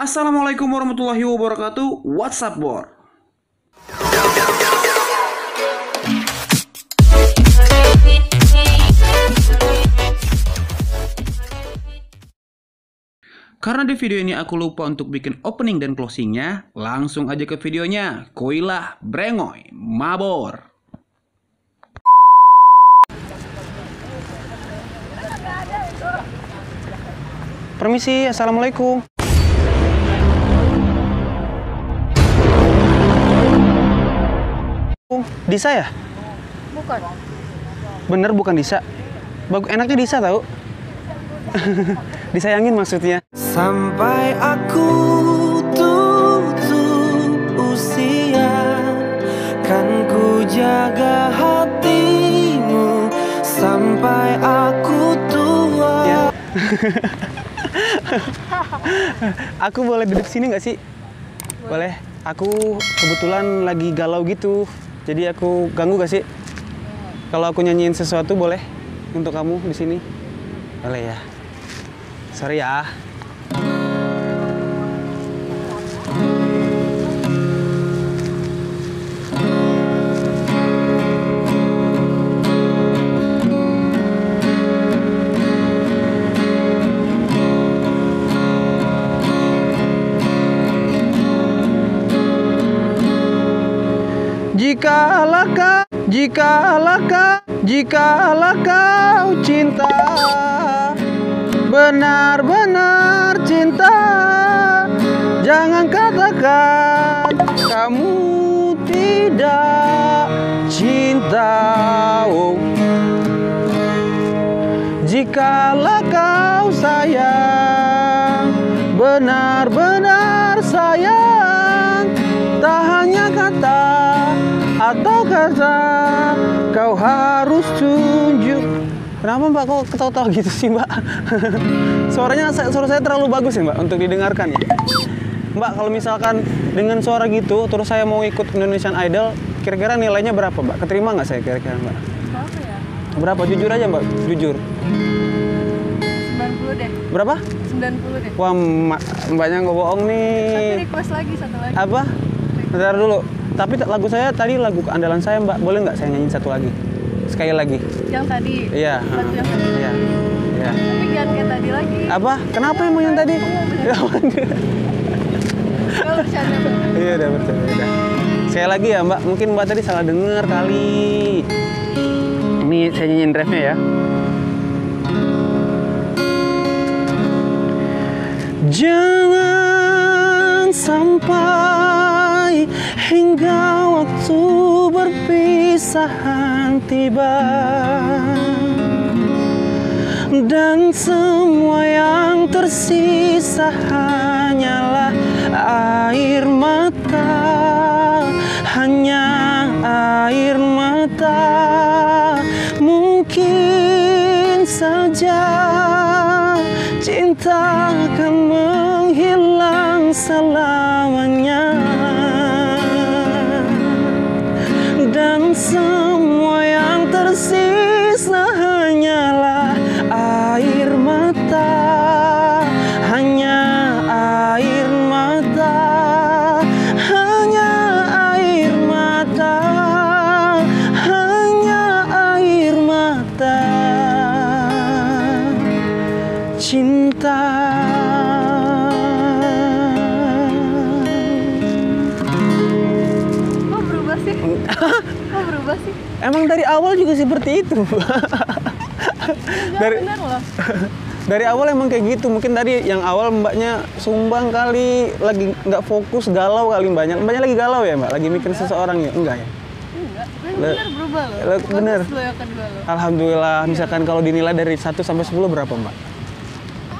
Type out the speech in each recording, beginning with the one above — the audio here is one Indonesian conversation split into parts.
Assalamualaikum warahmatullahi wabarakatuh. What's up, Bor? Karena di video ini aku lupa untuk bikin opening dan closingnya, langsung aja ke videonya. Koilah, brengoy, mabor. Permisi, assalamualaikum. Disa ya? Bukan. Bener bukan Disa. Bagus enaknya Disa tahu. Disayangin maksudnya. Sampai aku tutup usia Kan ku jaga hatimu Sampai aku tua Aku boleh duduk sini nggak sih? Boleh. Aku kebetulan lagi galau gitu. Jadi aku ganggu gak sih? Kalau aku nyanyiin sesuatu boleh untuk kamu di sini? Boleh ya. Sorry ya. Jikalau kau, jikalau kau, jikalau kau cinta Benar-benar cinta Jangan katakan kamu tidak cinta oh. Jikalau Kenapa mbak kok ketawa-tawa gitu sih mbak? Suaranya suara saya terlalu bagus ya mbak untuk didengarkan ya Mbak kalau misalkan dengan suara gitu terus saya mau ikut Indonesian Idol Kira-kira nilainya berapa mbak? Keterima nggak saya kira-kira mbak? Berapa ya? Berapa? Jujur aja mbak, jujur 90 deh. Berapa? 90 deh. Wah mbak, mbaknya nggak bohong Tapi nih request lagi satu lagi. Apa? Bentar dulu Tapi lagu saya tadi lagu keandalan saya mbak Boleh nggak saya nyanyiin satu lagi? Sekali lagi Yang tadi. Iya. Satu yang tadi. Iya. Iya. Tapi jangan kayak tadi lagi. Apa? Kenapa emang yang tadi? Kalau bercanda. Iya udah bercanda udah. Sekali lagi ya Mbak, mungkin Mbak tadi salah dengar kali. Ini saya nyanyiin refnya ya. Jangan sampai hingga waktu berpisahan tiba. Dan semua yang tersisa hanyalah air mata. Hanya air mata. Mungkin saja cinta akan menghilang selamanya Kok berubah sih? Emang dari awal juga seperti itu. Enggak Dari- benar loh. dari awal emang kayak gitu. Mungkin tadi yang awal mbaknya sumbang kali, lagi nggak fokus, galau kali mbaknya. Mbaknya lagi galau ya mbak? Lagi mikir seseorang ya? Enggak ya? Enggak. Benar berubah loh. bener. Bagus loh yang kedua loh. Alhamdulillah. Misalkan kalau dinilai dari 1 sampai 10 berapa mbak?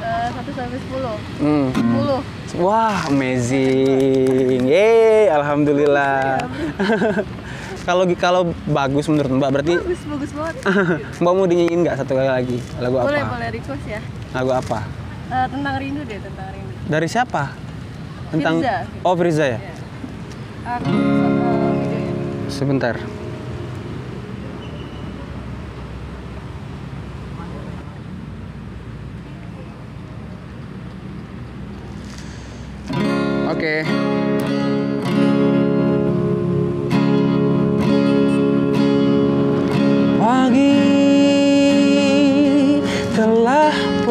Eh, 1 sampai 10. Hmm. 10. Wah, amazing. Yeay, alhamdulillah. kalau kalau bagus menurut Mbak berarti Bagus, bagus banget. Mbak mau dinyanyiin nggak satu kali lagi? Lagu apa? boleh, boleh request ya. Lagu apa? Eh, tentang rindu deh, tentang rindu. Dari siapa? Tentang Firza. Oh, Firza ya? Aku uh. Sebentar. Oke. Pagi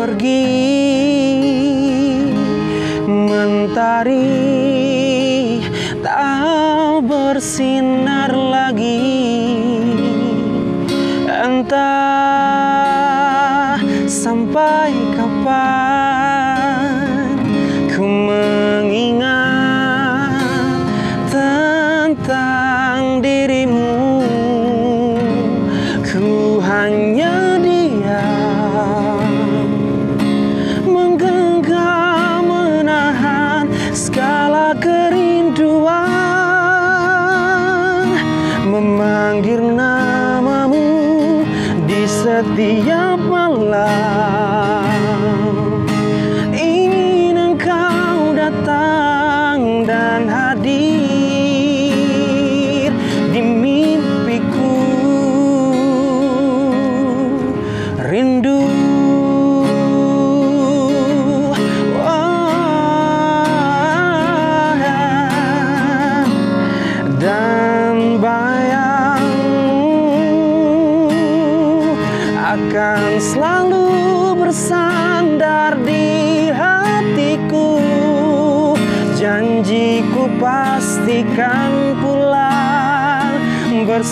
pergi Mentari tak bersinar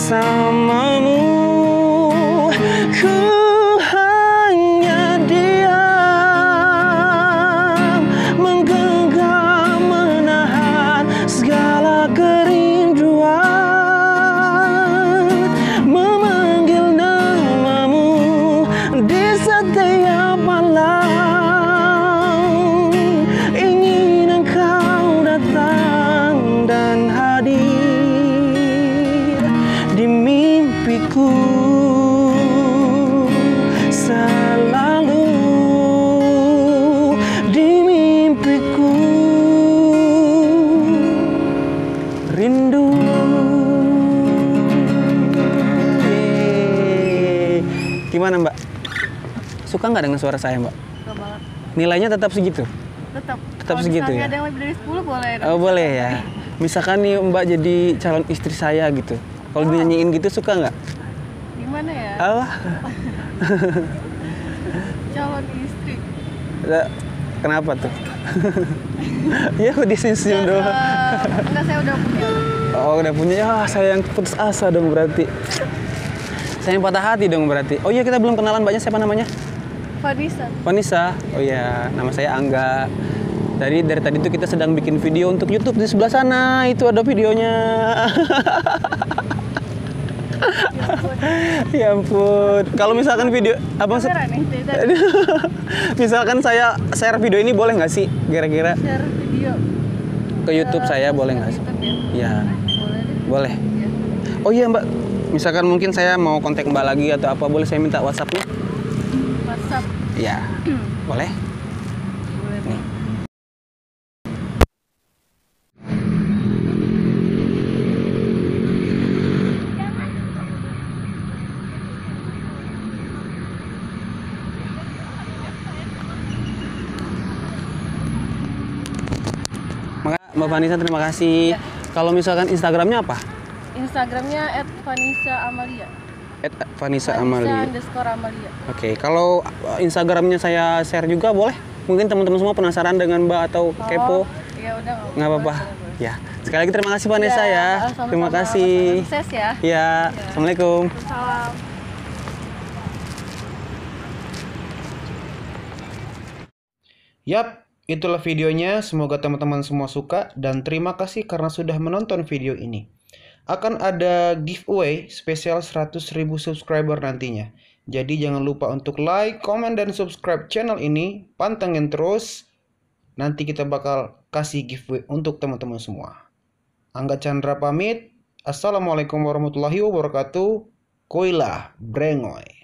bersamamu. Ku hanya diam menggenggam menahan segala kerinduan. Memanggil namamu di setiap mimpiku. Rindu. Gimana mbak? Suka nggak dengan suara saya mbak? Nilainya tetap segitu? Tetap. Tetap Kalau segitu ya? ada yang lebih dari 10 boleh. oh boleh ya. Misalkan nih mbak jadi calon istri saya gitu. Kalau dinyanyiin gitu suka nggak? Gimana ya? Allah Calon istri. Kenapa tuh ya kok disenyum doang. Eh, enggak saya udah punya. oh udah punya. Ya saya yang putus asa dong berarti. Saya yang patah hati dong berarti. Oh iya kita belum kenalan mbaknya. Siapa namanya? Vanessa. Vanessa. Oh iya. Nama saya Angga. Dari dari tadi tuh kita sedang bikin video untuk YouTube di sebelah sana. Itu ada videonya ya ampun. Kalau misalkan video apa sih misalkan saya share video ini boleh nggak sih kira-kira? Share video. ke YouTube saya boleh nggak sih? Ya. ya Boleh deh. boleh. Ya. oh iya mbak. Misalkan mungkin saya mau kontak mbak lagi atau apa boleh saya minta WhatsAppnya? WhatsApp. ya Boleh deh. nih Maka Mbak Vanessa terima kasih. Kalau misalkan Instagramnya apa? Instagramnya @vanessa_amalia. At Vanessa Vanessa Amalia. underscore Amalia. Oke, kalau uh, Instagramnya saya share juga boleh? Mungkin teman-teman semua penasaran dengan Mbak atau kepo? Oh, ya udah Nggak apa-apa. Ya, sekali lagi terima kasih Vanessa ya. sama-sama. Terima kasih. Sukses ya. Ya, assalamualaikum. Salam. Yap, itulah videonya. Semoga teman-teman semua suka dan terima kasih karena sudah menonton video ini. Akan ada giveaway spesial 100.000 subscriber nantinya. Jadi jangan lupa untuk like, komen, dan subscribe channel ini. Pantengin terus. Nanti kita bakal kasih giveaway untuk teman-teman semua. Angga Chandra pamit. Assalamualaikum warahmatullahi wabarakatuh. Koilah Brengoy.